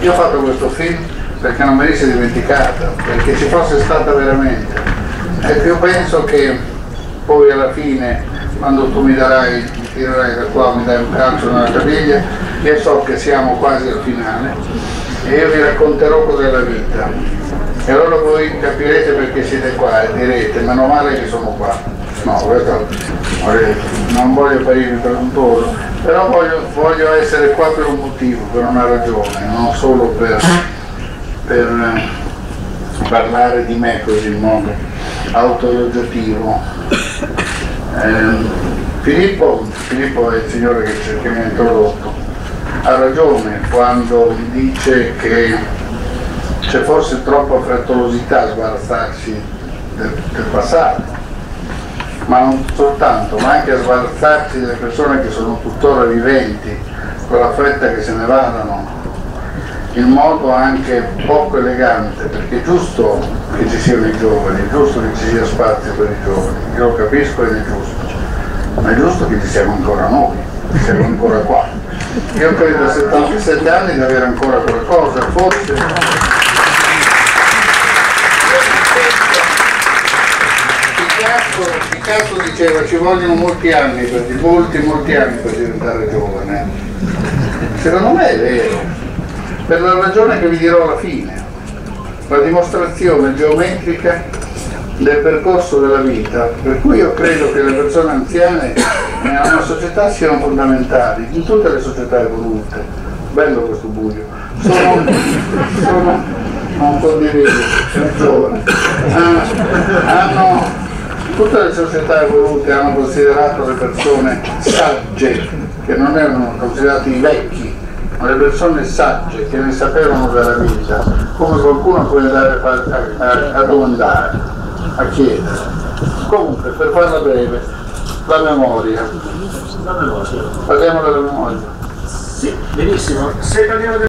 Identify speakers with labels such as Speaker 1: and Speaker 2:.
Speaker 1: Io ho fatto questo film perché non venisse dimenticata, perché ci fosse stata veramente. Ecco, io penso che poi alla fine, quando tu mi darai, mi tirerai da qua, mi dai un calcio nella caviglia, io so che siamo quasi al finale e io vi racconterò cos'è la vita. E allora voi capirete perché siete qua e direte, meno male che sono qua. No, questo non voglio apparire presuntuoso, però voglio, voglio, essere qua per un motivo, per una ragione, non solo per, per eh, parlare di me così in modo autoelogiativo. Eh, Filippo, Filippo è il signore che, che mi ha introdotto, ha ragione quando dice che c'è forse troppa frettolosità a sbarazzarsi del, del passato ma non soltanto, ma anche a sbarazzarsi delle persone che sono tuttora viventi, con la fretta che se ne vadano, in modo anche poco elegante, perché è giusto che ci siano i giovani, è giusto che ci sia spazio per i giovani, io lo capisco ed è giusto, ma è giusto che ci siamo ancora noi, siamo ancora qua. Io credo a 77 anni di avere ancora qualcosa, forse Picasso diceva ci vogliono molti anni, per, molti molti anni per diventare giovane. Secondo me è vero, per la ragione che vi dirò alla fine. La dimostrazione geometrica del percorso della vita, per cui io credo che le persone anziane nella nostra società siano fondamentali, in tutte le società evolute. Bello questo buio. Sono, sono non condivido, sono giovane. Ah, hanno tutte le società evolute hanno considerato le persone sagge, che non erano considerati i vecchi, ma le persone sagge che ne sapevano della vita, come qualcuno può andare a, a, a domandare, a chiedere. Comunque, per farla breve, la memoria.
Speaker 2: La memoria.
Speaker 1: Parliamo della memoria.
Speaker 2: Sì, benissimo. Se parliamo della